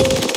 you.